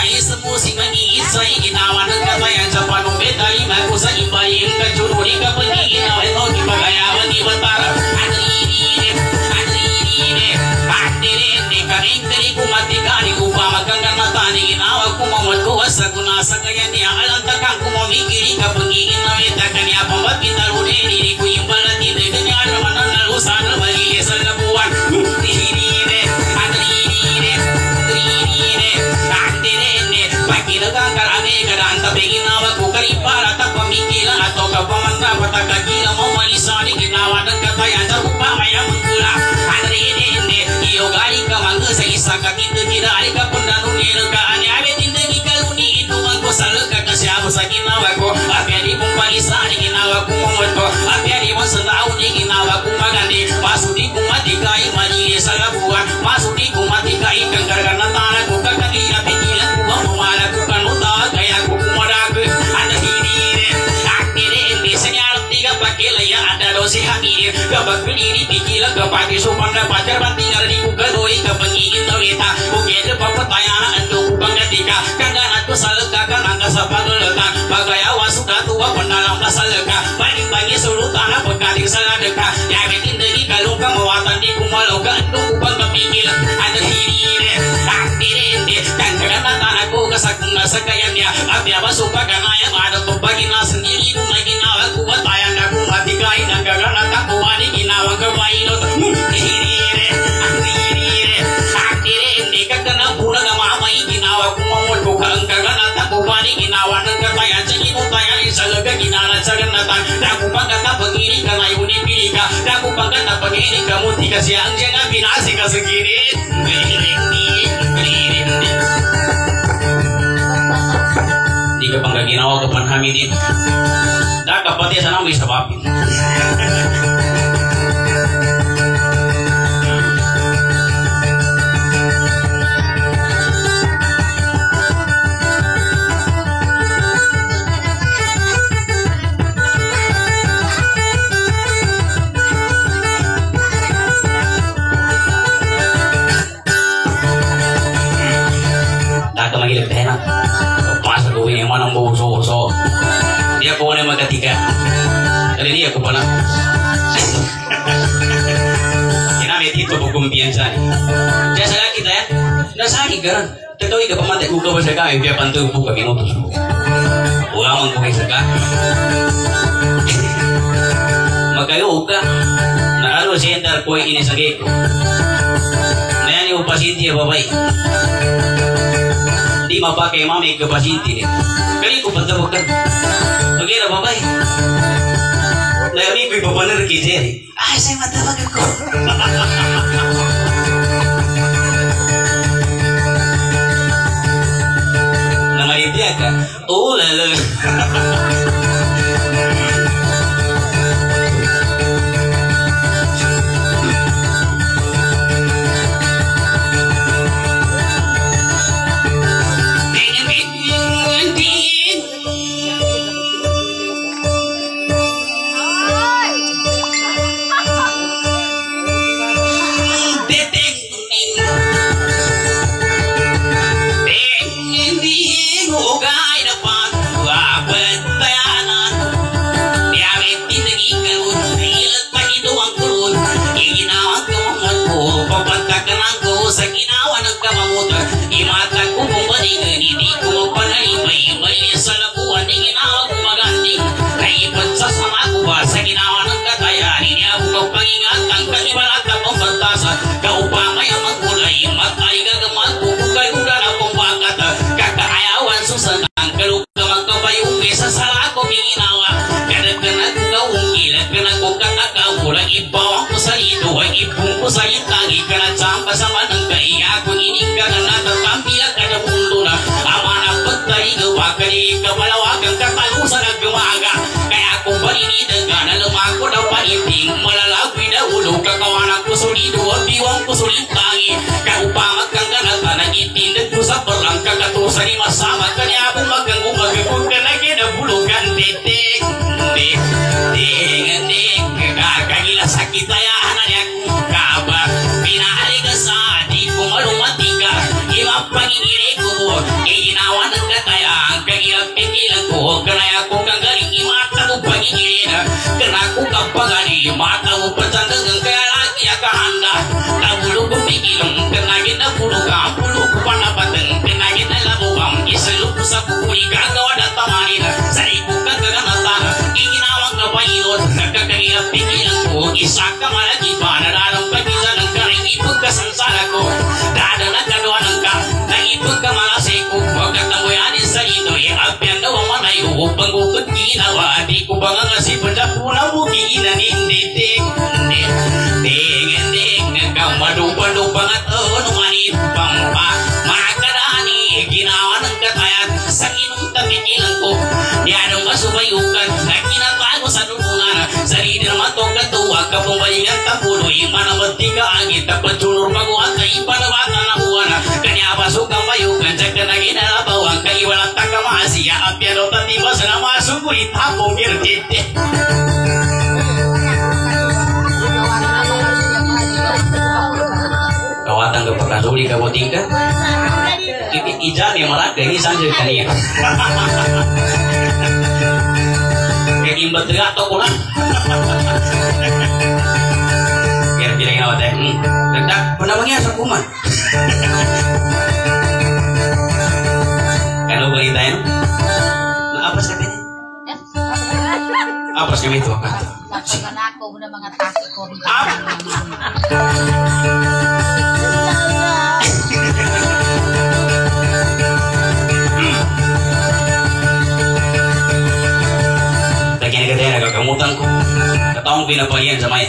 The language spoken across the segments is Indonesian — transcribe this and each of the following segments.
isa musi magi isa inawanan ka tayan sa panumbet ay bago sa imbayin ka chururi ka pagi inaw ito di pagayawan di batara at ririre at ririre at direte karing dari kumang laga kasi ako sa ginawa ko apyari kong palisani ginawa ko mamad ko apyari mo sa taon ni ginawa ko magandi. Masudi kong matikay mali sa labuan masudi kong matikay kang karga na tanag ko kakagila pikilan ko ang umala ko kanuta kaya ada hirire akire hindi senyarap tiga pakilaya ada dosi hakir kapag berdiri pikilan kapag isupan na pacar bantingan di ingin tawita bukid papatayana ando kupang gatika kandangan ko sa lega kanang sa pagulatan pagayawa suka tuwa penalang sa lega paling bangi sulutan na pagkaling sa ladeka yamin indagi kalung kamawatan di kumalaw ka ando kupang kapikil ada hirire akire hindi dan karena tanah nasa kayan niya at yabaso paganaya ada tupagin na pagiri ka na yun ipili ka Daku pagkata pagiri ka muti ka siya ang siya nga pinasi ka sa girit Hirindi hirindi Di ka pang ginawa ka panhamidin Da kapatid sa nang may sabapin po kumpiyansa. Kaya sa kita ya. Nasagi ka rin. Tatawi ka pamatay ko ka ba sa kami. Kaya pantuyo po ka pinutos mo. Ulamang ko kayo sa ka. Magayo ka. Na ano sender ko ay inisagay ko. Ngayon yung pasinti ya babay. Di mapakai mami ke pasinti. Kali ko pantabog kan. Oke na babay. Na kami ko ipapanar kisi. Ay, saya matabag ako. Namaibya ka. Oo, lalo. Kakatusan ni masama Kanya abong magang umagagod ka na kinabulugan Titik Tik Tik Tik Kakagila sakit ayahan na niya Kaba Pinahali ka sa atin Kung malumati ka Ibang pangingiri ko Inawan ang katayang Kagilap pikilan ko Kanaya ko kang galing Imata mo pagigilin Kana ko kang pagani Mata mo pasandagang Kaya lagi akahanda Tabulog ko pikilang Kanagin na pulo ka Di ko ba katuwa Kapumbalingan tapulo Imana matika angin Dapat junur maguan Ka ipanawata na buwan Kanya pasukang bayukan Sa kanagin na labawang Kaiwalat takamasiya Apyano tatibas na masukulit Hapong girtite Kawatan ke pekasuri ke botingka Ini ijan yang malah ini sanjir kania Kayak imbat tengah atau pulang Kira-kira yang awet ya Hmm Dedak penamanya sakuman Kalau beritain Nah apa sih katanya? Apa sih itu? Sasakan ako mo na mga taki ko. Bagian katanya agak kamutan ko Kataong pinapahiyan sa may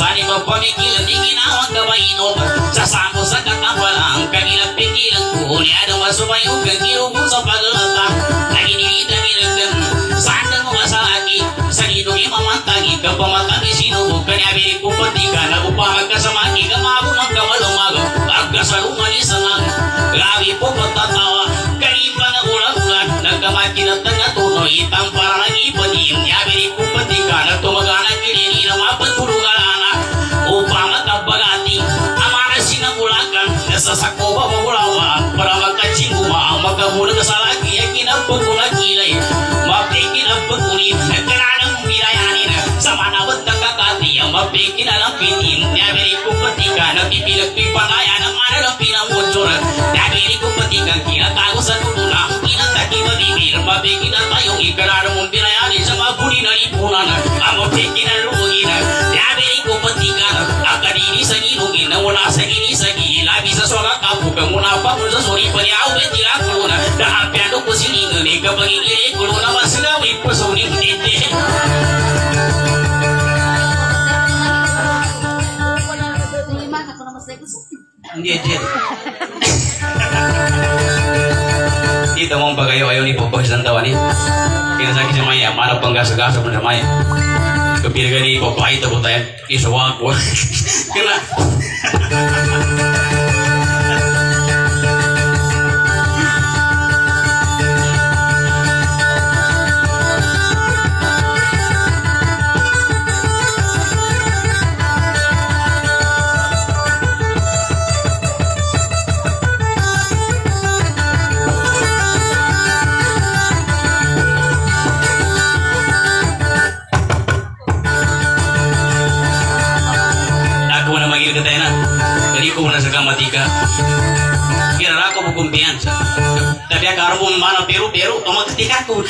nga to Sani mapamikilan Di ginawang kabainot Sa sako sa katawalang Kagilang pikilan ko Niado masumayo Kagilubong sa pagalata Naginilita-gilagan Sandang mo masalaki Sa nidong imamantagi Kapamatagi sinubog Kanya biri ko patika Nagupamag ka sa maki Kamabo ng kamalumag Agkasalungan isanang Grabe po patatawa Kaiba na ulang-ulan Nagkamaki na tanga-tuno Itang para siningan Ika pangingili Kuluna masinawi Pasuning hindi Hindi, hindi. Dito mong pagayo-ayo ni Popos ng tawa ni. Kinasaki sa maya, mana pang gasa-gasa mo sa maya. Kapila ka ni Popay, po tayo. Isuwa ko. Kila. Mana pero-pero, tumagkatika ko.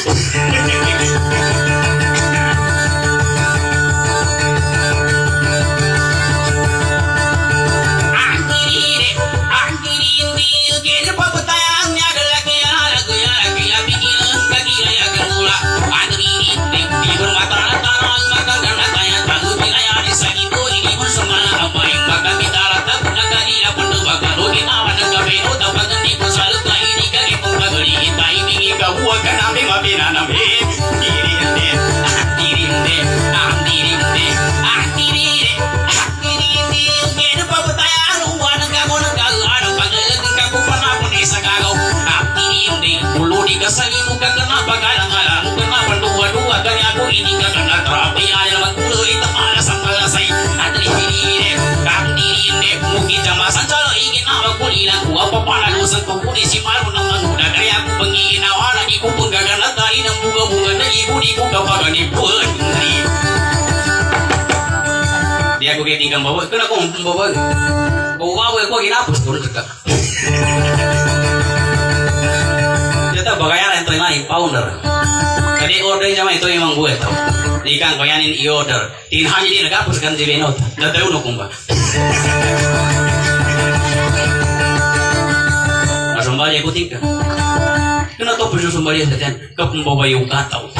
Papanalusan Pagkuni si Maru ng manuna Kaya aku panginginawa Lagi ko paggaganat Dari ng bunga-bunga Na ibu di ko kapaganipun Di ako kaya tingkang bawa Kena ko ang bawa Kung bawa ko ginapos Turun ka Kita bagayaran ito yung founder Jadi order sama itu emang gue tau Ikan kayanin i-order Tin hanya dia nagapos kan di benot Natayo no kumba Masambali ko tingka Kena to pwede sambali sa tiyan Kapumbawa yung kataw Aduh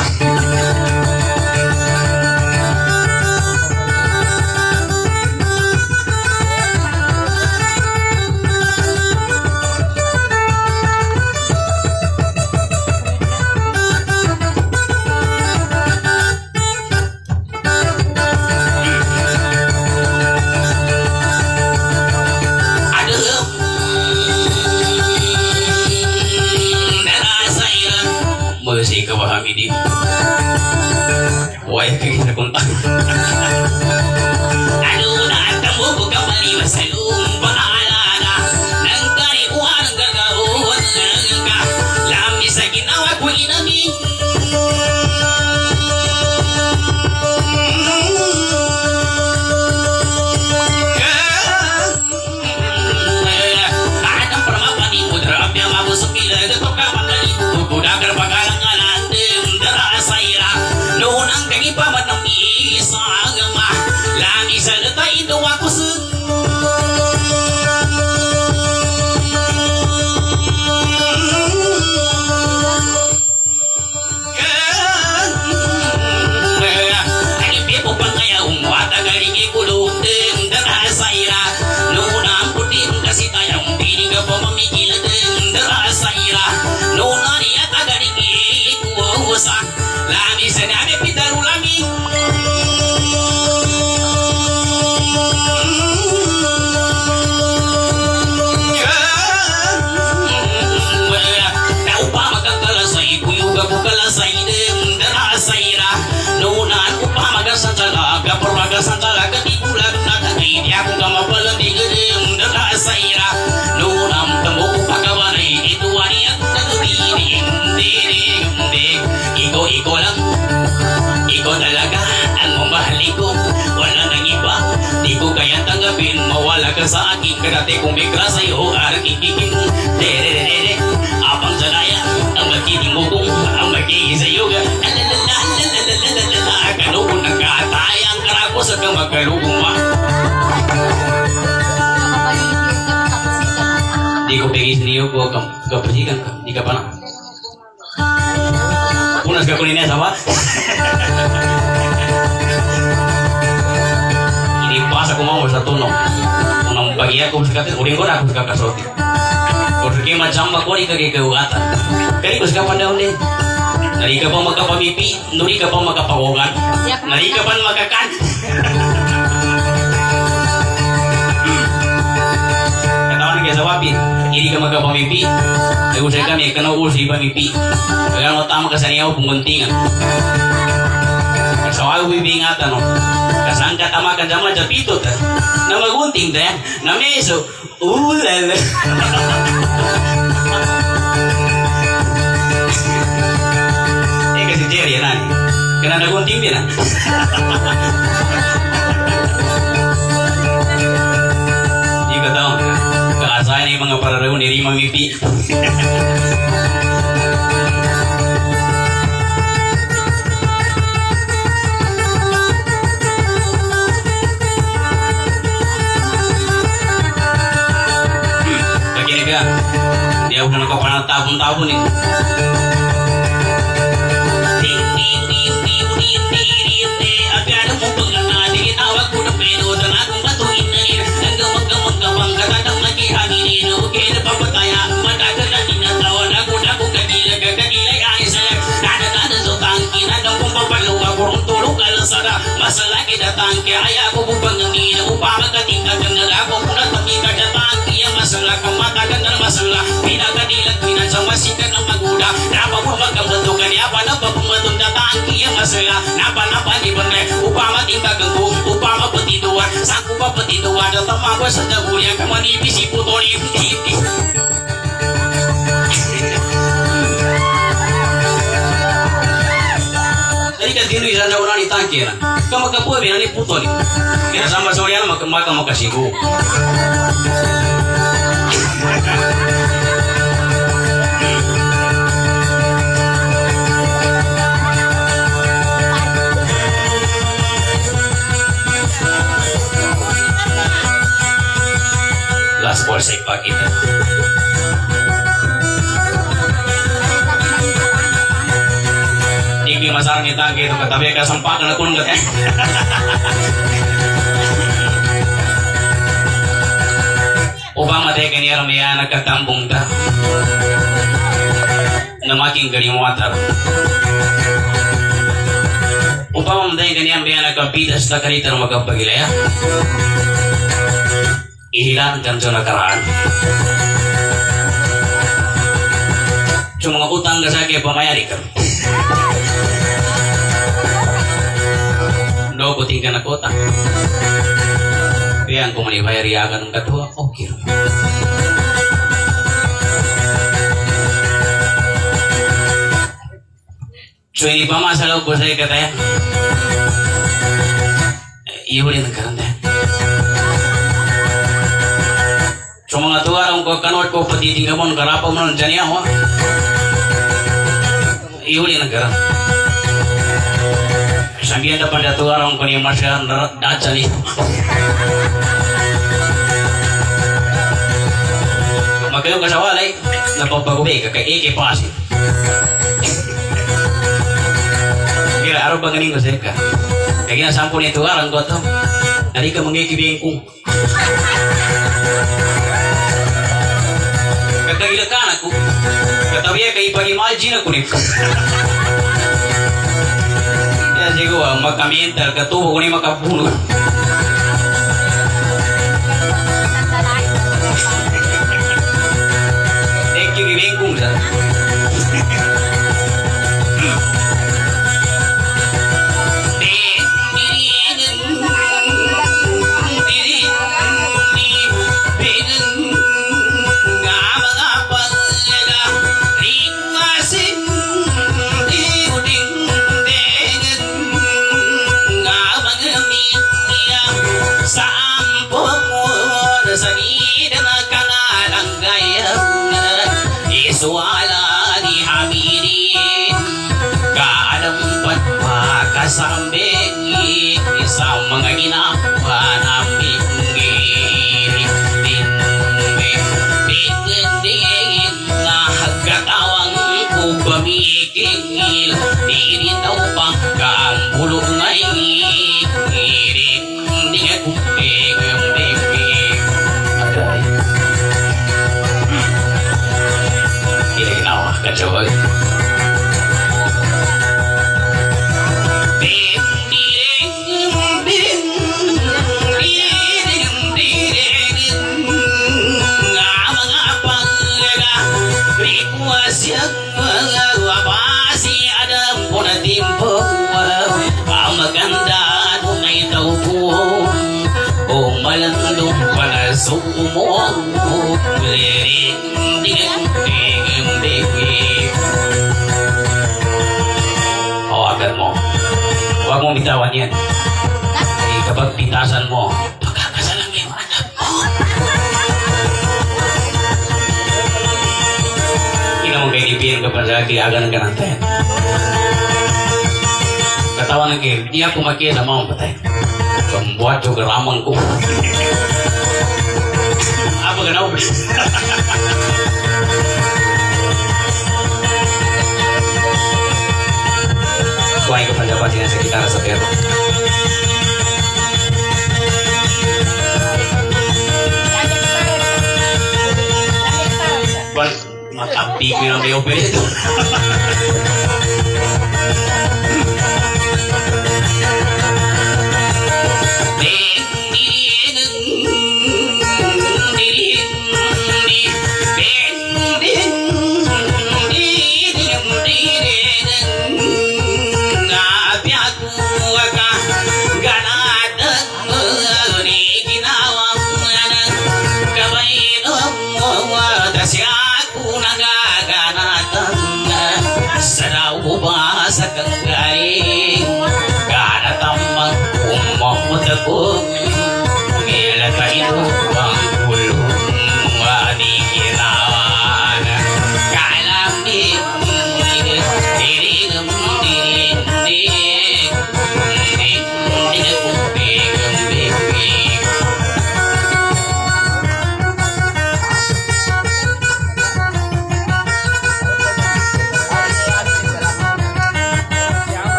akin Karate kong bigla sa'yo Arkikikin Dere-dere-dere Abang salaya Ang magiging mo kong Ang magiging sa'yo Alalala Kano kung nagkatayang karako sa kang magkarugong ma Di ko pegis niyo ko Kapasikan ka Di ka pa na Unas ka kunin sama. Ini pas aku mau sa tono Unang bagian sa katin Uring ko na ako sa kakasoti Porque macam ba ko di kagay kawatan Kaya ko sa kapan daw ni. Nari ka pa magkapamipi Nuri ka pa magkapawogan Nari ka pa magkakan Katawan kaya sa wapi Hindi ka magkapamipi Nagusay kami Kana usi pamipi Kaya mo tama ka sa niyaw Punguntingan Kasawa bibingatan no Kasangka tama ka jama japitot Na magunting ta Na meso Ulala Eh kasi Jerry ani Kena nagunting din ah Di ka tahu Kaasahan yung mga pararaw ni Rima Mipi tahun-tahun nih. Agad mo pagkakadingin Awag ko na pero Dan akong batuin na rin Ang sama jengwa sikat ang paguda Napa buwag ang bantukan Yapa na papumatong tataan kiyang masaya Napa napa di bangle Upama timbagang buong Upama patiduan Sakupa patiduan Tatamawa sa dagulian Kamanipis iputol Ipipis Tadi kan diri sana orang ditangkir ya, Kamu kepuh biar ini putoli? Ya, biar sama soalnya maka maka makasih bu ball sa ipakita. Hindi masarang ni tangki ito katabi ka sampakan na kungat eh. Obama deh kan ya anak katambung ta. Namaking galing water. Upama deh kan ya anak kapitas ta karita magapagila ya. Ihilangkan sa nakaraan. Cuma utang ka sa kaya pamayari ka. No, kuting ka na kota. Kaya kung manibayari akan ng katua, okay. So, ini pa masalah ko sa ikataya. Iyo rin ang karanda. So mga tuwarang ko kanot ko patiting ka mo karapa mo ng dyan yawa. Ihuli na garam. Sambihan dapat pada tuwarang ko niya masya dacha ni. Makayo ka sa walay, napapagubay ka kay Ike Pasi. Kira araw ba ganing ko sa ka? Kaya sampo ni tuwarang ko. Nari ka mangikibing ko. Kagailakan ako. Katabi kay pag-imagine ako ni. Kaya siguro, magka-mental, katubo ko ni makapuno. Sambil siêng qua ba si adam pun tim pua ba maganda ngay đầu pua ôm malang lung pala sung mo người đi đi đi hawakan mo huwag mong bitawan yan ay kapag pitasan mo kayo ipiyan ka pa sa kiyagan ka ng tayo.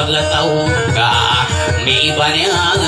Kapag tahu ka, may banyang